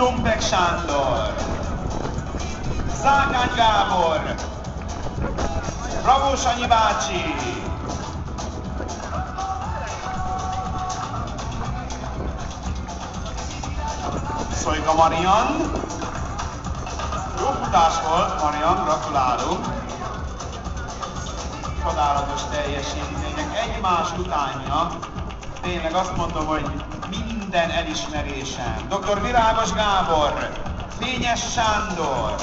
Stumpek Sándor, Zákány Gábor, Bravo Sanyi bácsi, Szojka Marian, jó futás volt, Marian, gratulálunk. Csodálatos teljesítmények, egymás utánja. Tényleg azt mondom, hogy minden elismerésem. Dr. Virágos Gábor, Fényes Sándor,